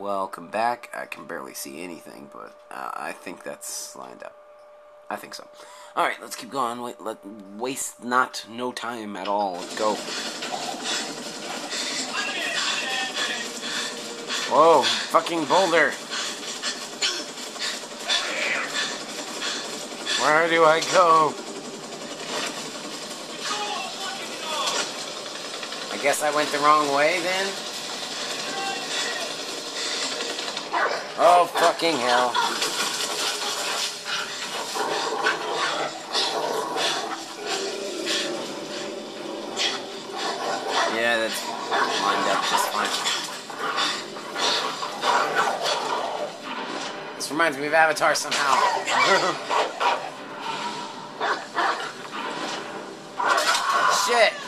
welcome back. I can barely see anything, but uh, I think that's lined up. I think so. All right, let's keep going. Wait, let waste not no time at all. Let's go. Whoa, fucking boulder. Where do I go? I guess I went the wrong way then? Oh, fucking hell. Yeah, that's lined up just fine. This reminds me of Avatar somehow. Shit!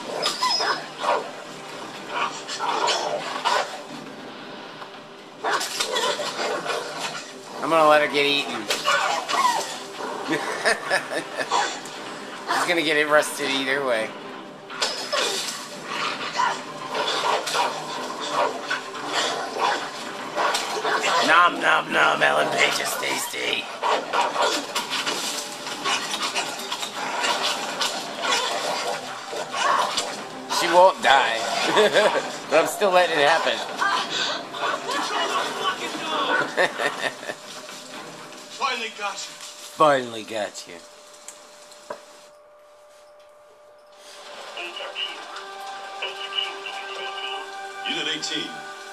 I'm gonna let her get eaten. She's gonna get it rusted either way. Nom nom nom, Ellen Page is tasty. She won't die. but I'm still letting it happen. Finally got you. Finally got you. HQ. HQ, Unit 18.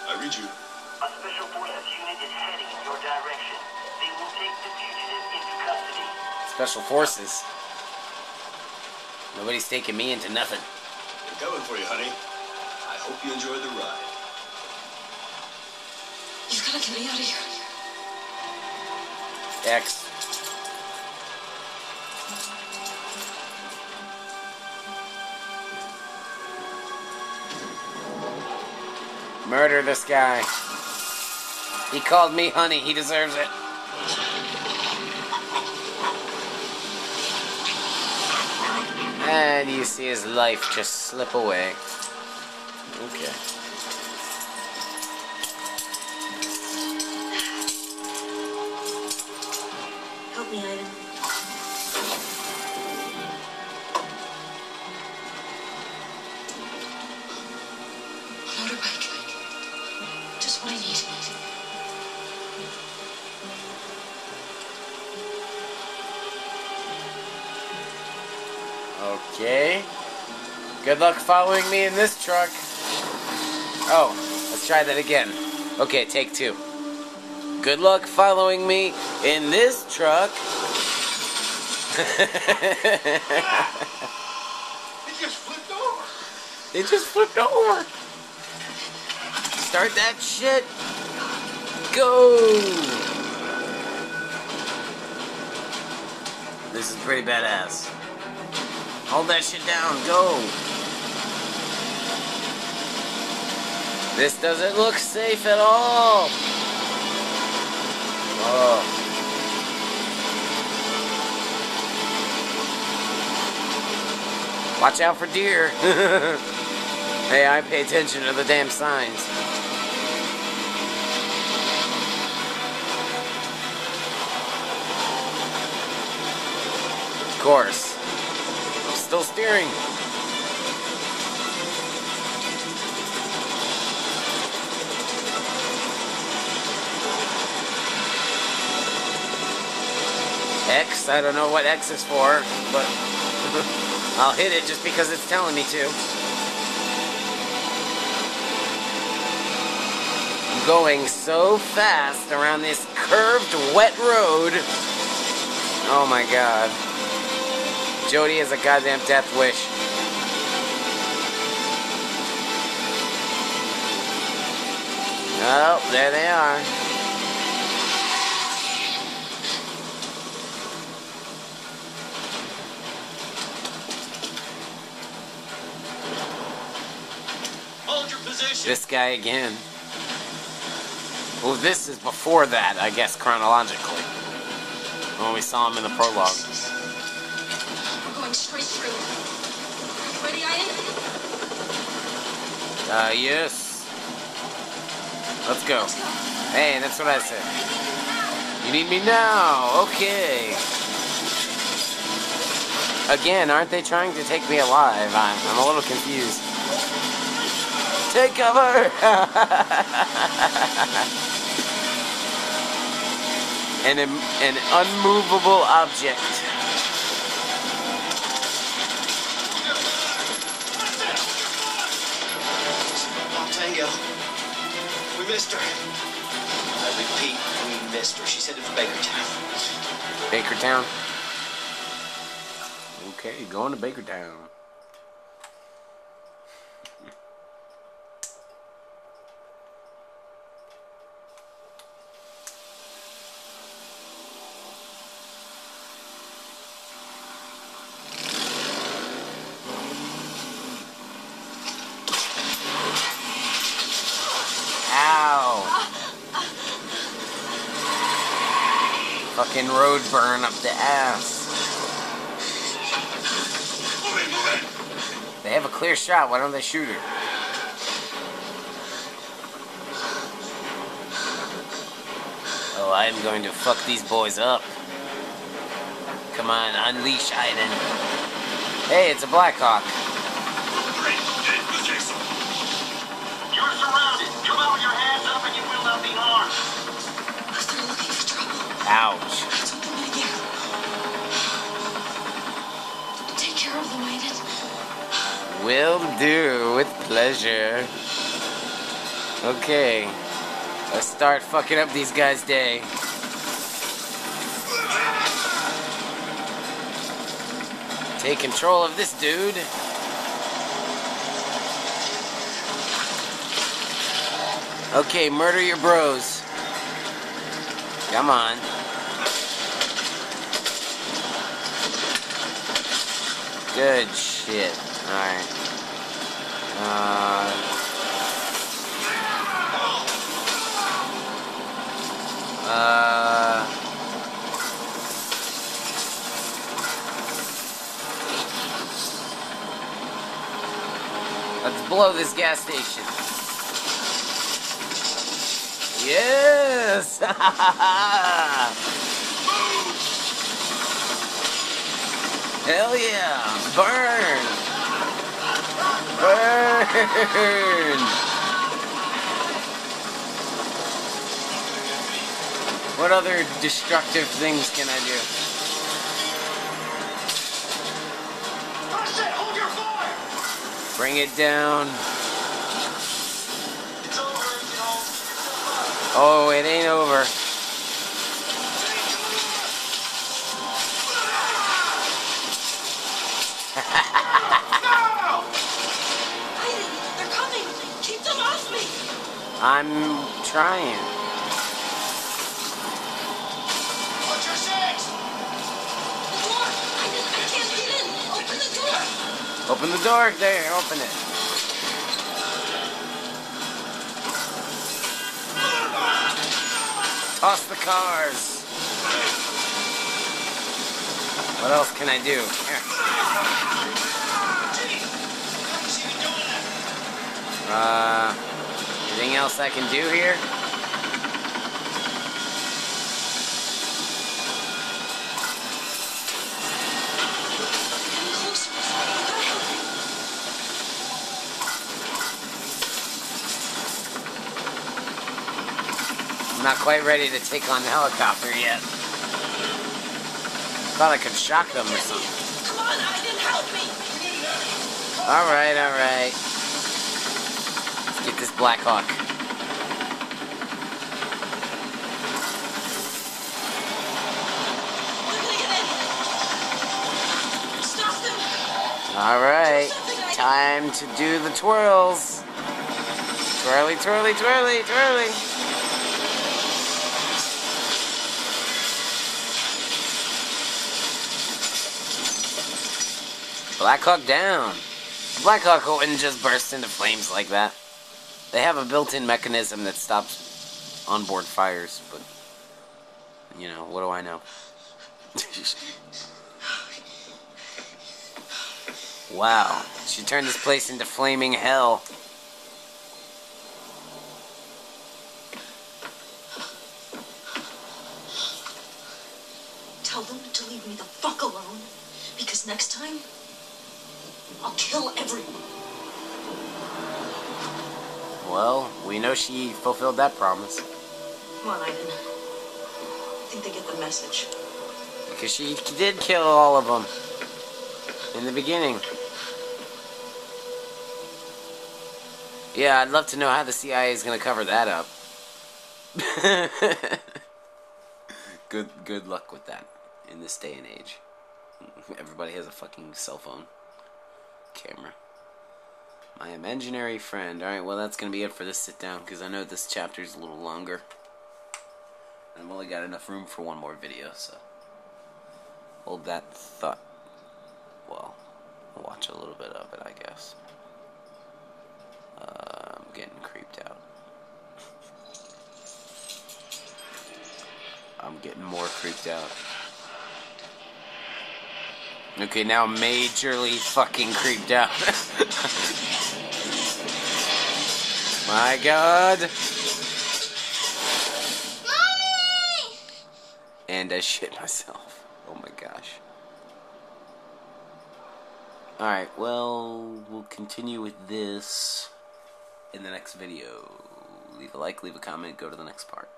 I read you. A special forces unit is heading in your direction. They will take the fugitive into custody. Special forces. Nobody's taking me into nothing. They're coming for you, honey. I hope you enjoyed the ride. You've gotta get me out of here. X. Murder this guy. He called me honey. He deserves it. And you see his life just slip away. Okay. Okay. Good luck following me in this truck. Oh, let's try that again. Okay, take two. Good luck following me in this truck. It just flipped over. they just flipped over. Start that shit. Go. This is pretty badass. Hold that shit down. Go. This doesn't look safe at all. Oh. Watch out for deer. hey, I pay attention to the damn signs. Of course. Still steering. X, I don't know what X is for, but I'll hit it just because it's telling me to. I'm going so fast around this curved, wet road. Oh my god. Jodie has a goddamn death wish. Oh, there they are. Hold your position. This guy again. Well, this is before that, I guess, chronologically. When we saw him in the prologue. Ready, Ivan? Uh, yes. Let's go. Let's go. Hey, that's what I said. You need me now. Okay. Again, aren't they trying to take me alive? I'm, I'm a little confused. Take cover! an, an unmovable object. We missed her. I repeat, we missed her. She's headed for Bakertown. Bakertown. Okay, going to Bakertown. Fucking road burn up the ass. They have a clear shot. Why don't they shoot her? Oh, I'm going to fuck these boys up. Come on, unleash Aiden. Hey, it's a Blackhawk. Pleasure. Okay. Let's start fucking up these guys' day. Take control of this dude. Okay, murder your bros. Come on. Good shit. Alright. Uh. Uh. Let's blow this gas station. Yes! Hell yeah! Burn! Burn! What other destructive things can I do? Ah, Said hold your fire! Bring it down. It's over, you know. Oh, it ain't over. I'm trying. What's your six? The door. Aiden, I can't get in. Open the door. Open the door. There, open it. Toss the cars. What else can I do? Here. Uh, else I can do here? Come closer. They're helping. I'm not quite ready to take on the helicopter yet. Thought I could shock them or something. Come on, Aiden, help me. Alright, alright. Let's get this Black Hawk. We're gonna get in. Stop them. Alright. Time to do the twirls. Twirly, twirly, twirly, twirly. Black Hawk down. Black Hawk wouldn't just burst into flames like that. They have a built-in mechanism that stops onboard fires, but you know, what do I know? Wow, she turned this place into flaming hell. Tell them to leave me the fuck alone, because next time, I'll kill everyone. Well, we know she fulfilled that promise. Come on, Ivan. I think they get the message. Because she did kill all of them. In the beginning. Yeah, I'd love to know how the CIA is going to cover that up. good good luck with that in this day and age. Everybody has a fucking cell phone camera. My imaginary friend. Alright, well, that's going to be it for this sit down because I know this chapter is a little longer. And I've only got enough room for one more video, so. Hold that thought. Well, I'll watch a little bit of it, I guess. I'm getting creeped out. I'm getting more creeped out. Okay, now majorly fucking creeped out. My god. Mommy! And I shit myself. Oh my gosh. Alright, well, we'll continue with this in the next video. Leave a like, leave a comment, go to the next part.